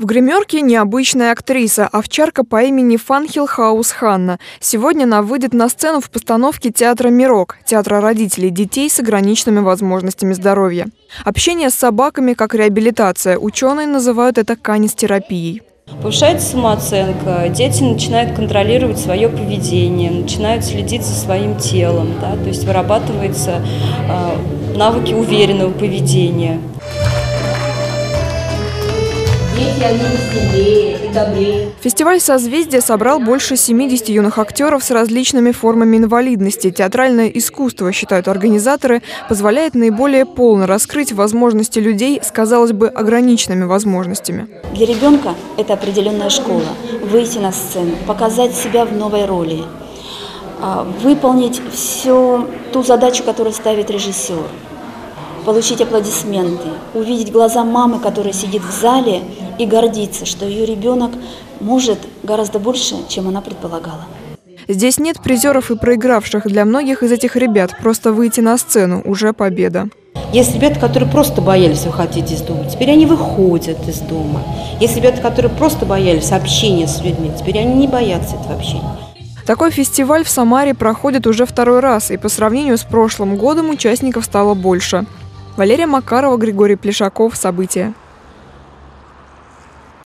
В гримерке необычная актриса, овчарка по имени Фанхил Хаус Ханна. Сегодня она выйдет на сцену в постановке театра «Мирок», театра родителей детей с ограниченными возможностями здоровья. Общение с собаками как реабилитация. Ученые называют это канистерапией. Повышается самооценка, дети начинают контролировать свое поведение, начинают следить за своим телом, да, то есть вырабатываются э, навыки уверенного поведения дети, они веселее и добрее. Фестиваль «Созвездие» собрал больше 70 юных актеров с различными формами инвалидности. Театральное искусство, считают организаторы, позволяет наиболее полно раскрыть возможности людей с, казалось бы, ограниченными возможностями. Для ребенка это определенная школа. Выйти на сцену, показать себя в новой роли, а, выполнить всю ту задачу, которую ставит режиссер получить аплодисменты, увидеть глаза мамы, которая сидит в зале и гордится, что ее ребенок может гораздо больше, чем она предполагала. Здесь нет призеров и проигравших. Для многих из этих ребят просто выйти на сцену – уже победа. Есть ребята, которые просто боялись выходить из дома, теперь они выходят из дома. Есть ребята, которые просто боялись общения с людьми, теперь они не боятся этого общения. Такой фестиваль в Самаре проходит уже второй раз, и по сравнению с прошлым годом участников стало больше. Валерия Макарова, Григорий Плешаков. События.